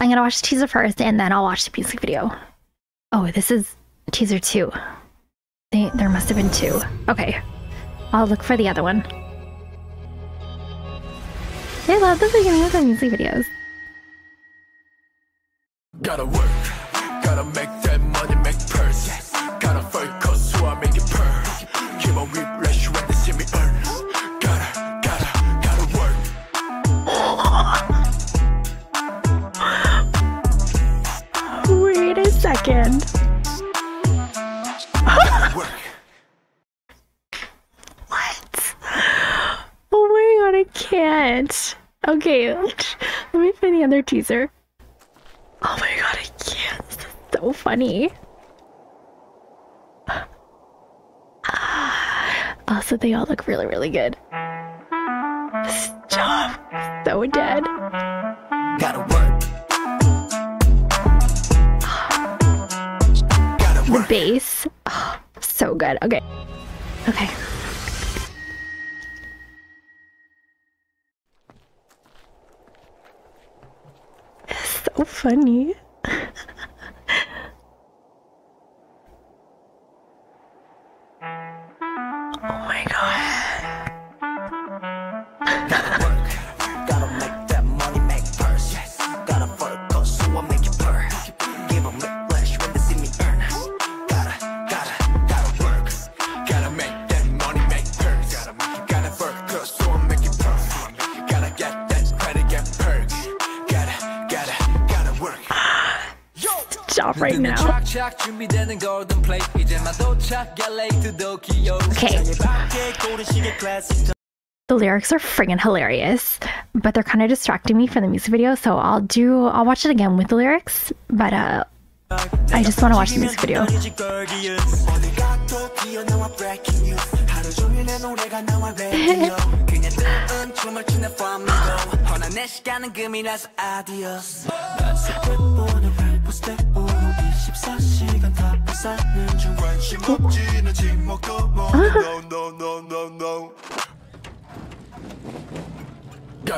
I'm gonna watch the teaser first and then I'll watch the music video. Oh, this is teaser two. They, there must have been two. Okay. I'll look for the other one. I love the beginning of the music videos. Gotta work, gotta make What? Oh my god, I can't. Okay, let me find the other teaser. Oh my god, I can't. This is so funny. Also, they all look really, really good. Stop. So dead. Bass. Oh, so good. Okay. Okay. It's so funny. right now. Okay. The lyrics are friggin' hilarious, but they're kind of distracting me from the music video, so I'll do I'll watch it again with the lyrics, but uh I just want to watch the music video. Gotta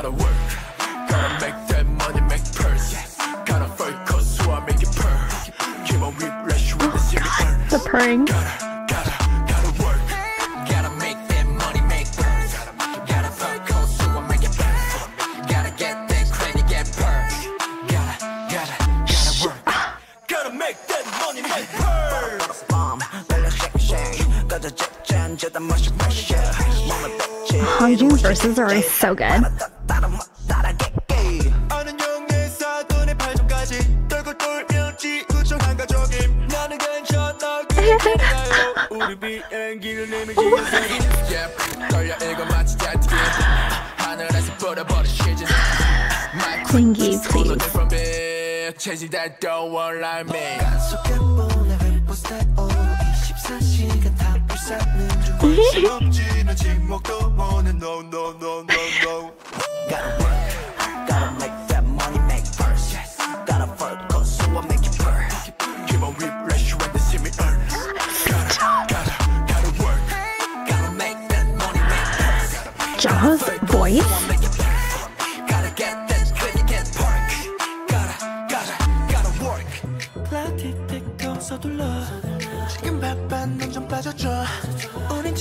work, gotta make that money, make purse. Gotta focus, so I make it purr. Keep on they see me. The purring. Gotta, gotta, gotta work. Gotta make that money, make purse. Gotta focus, so I make it purr. Gotta get that credit, get purr. Gotta, gotta, gotta work. Gotta make that money, make purse. Hongjoong's verses are so good. Clingy, please. no, no, no, no.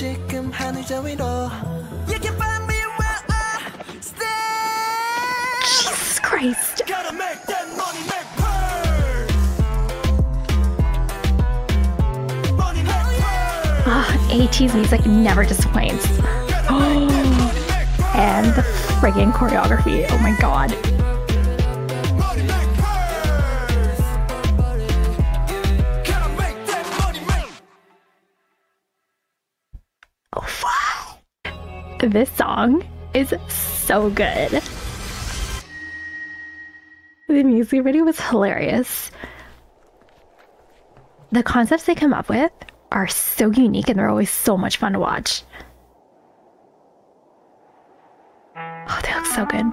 지금 하늘자 위로 You can find me where I stand Jesus Christ Gotta make that money make Ah, oh, ATEEZ music never disappoints. Oh, and the friggin' choreography. Oh my god. This song is so good. The music video was hilarious. The concepts they come up with are so unique and they're always so much fun to watch. Oh, they look so good.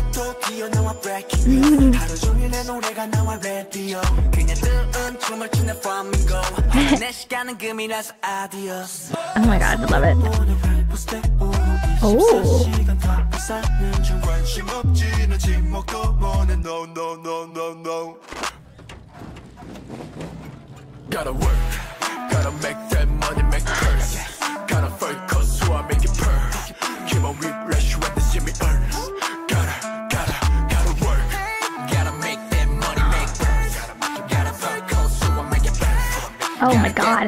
도 튀어나와 breaking news 하루 종일 내 노래가 나와 radio 그냥 뜨은 춤을 추는 flamingo 허나 내 시간은 금이라서 adios Oh my god, I love it. Oh. 시간 다 쌓는 중 관심 없지는 침묵도 원해 no no no no no Gotta work Gotta make that money make purse Oh my god.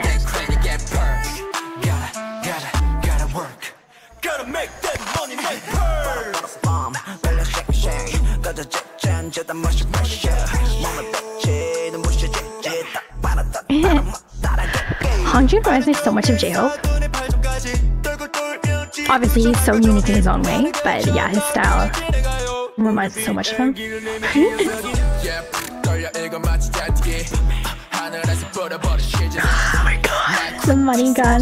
Reminds me so much of J-Hope. Obviously, he's so unique in his own way, but yeah, his style reminds me so much of him. 무슨 말인가?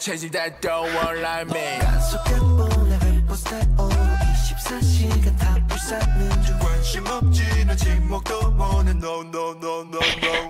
chasing that don't want like me. 관심 없지 난 지목도 원해 no no no no no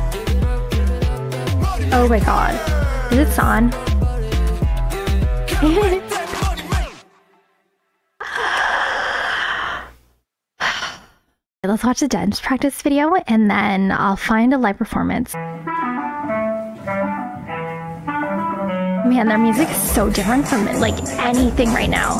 Oh my god. Is it San? Let's watch the dance practice video and then I'll find a live performance. Man, their music is so different from like anything right now.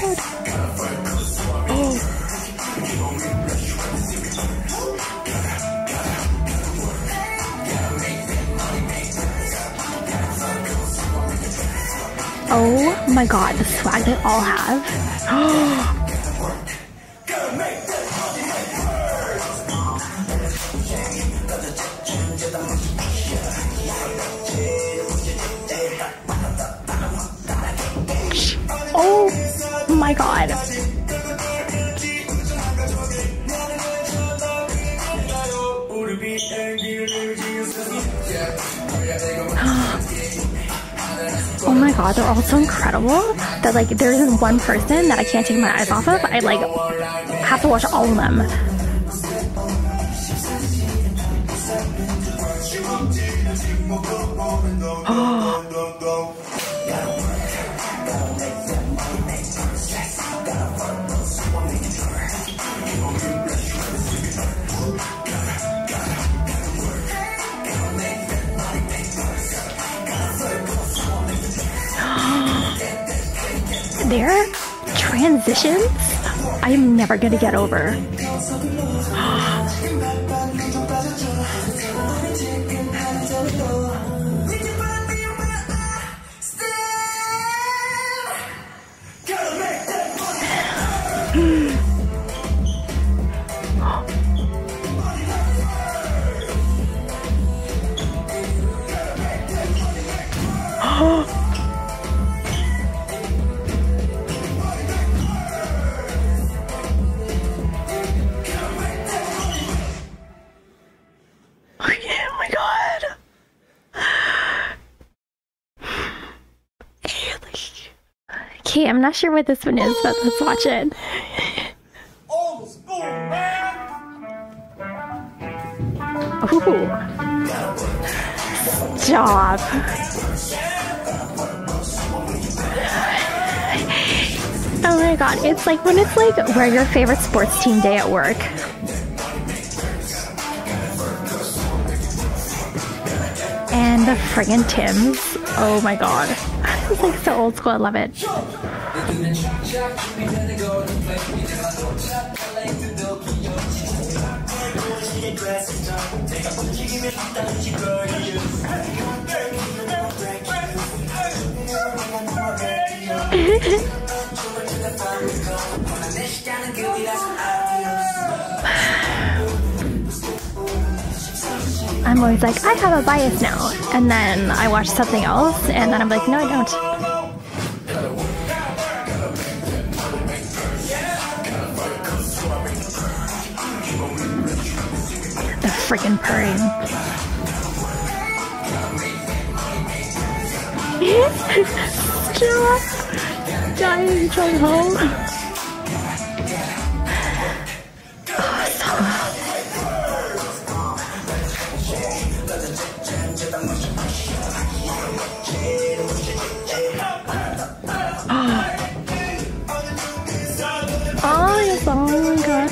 god. Oh. oh my god, the swag they all have. Oh. My god. Oh my god, they're all so incredible that like there isn't one person that I can't take my eyes off of. I like have to watch all of them. Their transitions, I am never gonna get over. Okay, I'm not sure what this one is, but let's watch it. Ooh. Stop. Oh my god, it's like when it's like we're your favorite sports team day at work. And the friggin' Tims. Oh my god. It's like so old school, I love it. I'm always like, I have a bias now. And then I watch something else, and then I'm like, no, I don't. The freaking purring. Stop! Dying, trying home. Oh, my god.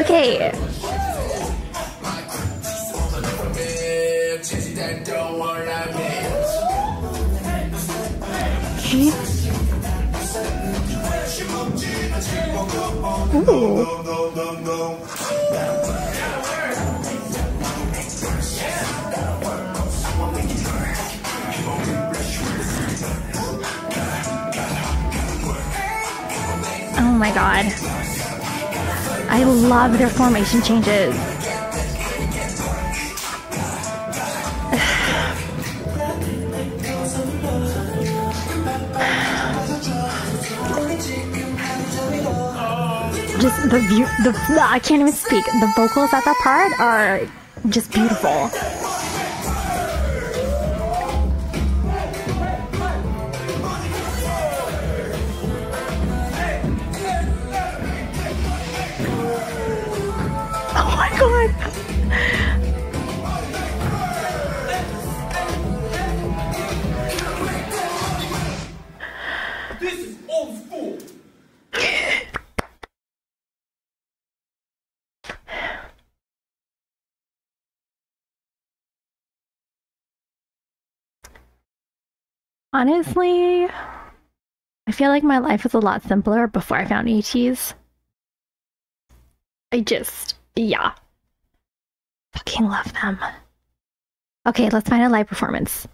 Okay. Okay. Ooh. Oh my god. I love their formation changes. Just the view, the I can't even speak. The vocals at that part are just beautiful. Honestly, I feel like my life was a lot simpler before I found ATEEZ. I just, yeah. Fucking love them. Okay, let's find a live performance.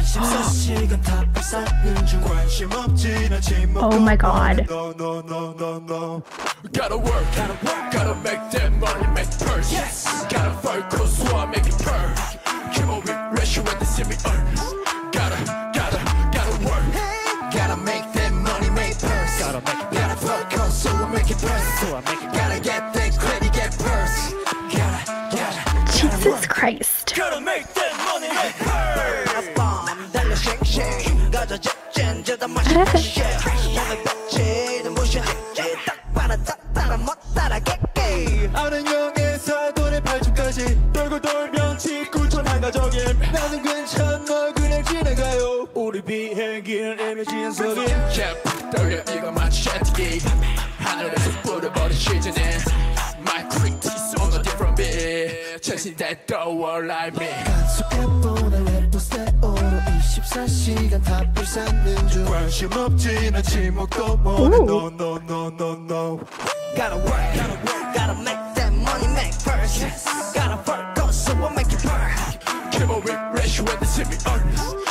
Oh my god. Gotta work, gotta work, gotta make that money, make purse. Yes. Gotta focus, so I make 지나가요 우리 비행기는 애매진 속임 캡 떨려 이거 마치 샤트기 하늘에서 뿌려버린 시즌에 My critics on a different beat 자신 that don't like me 속해보는 랩포스테오로 24시간 다 불사는 중 관심 없진 않지 뭐또 뭐래 No no no no no Gotta work, gotta work, gotta make that money make purse Gotta focus, so I make it burn Keep on refresh when they see me earnest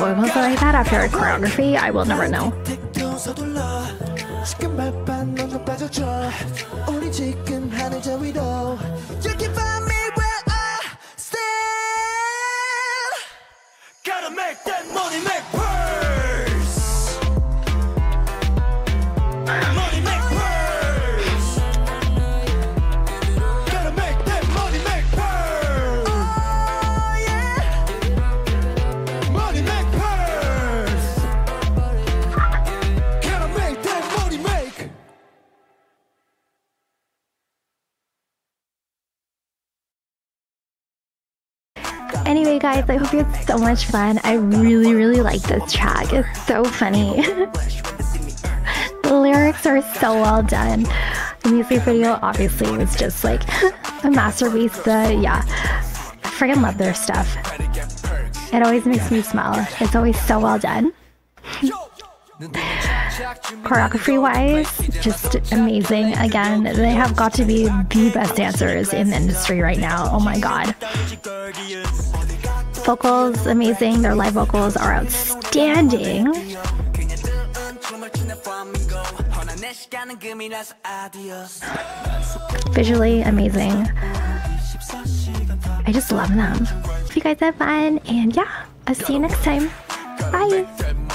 was like that after a choreography, I will never know. Guys, I hope you had so much fun. I really, really like this track. It's so funny. the lyrics are so well done. The music video obviously was just like a masterpiece. The yeah, I freaking love their stuff. It always makes me smile. It's always so well done. Choreography wise, just amazing. Again, they have got to be the best dancers in the industry right now. Oh my god vocals amazing. Their live vocals are outstanding. Visually amazing. I just love them. Hope you guys have fun, and yeah, I'll see you next time. Bye.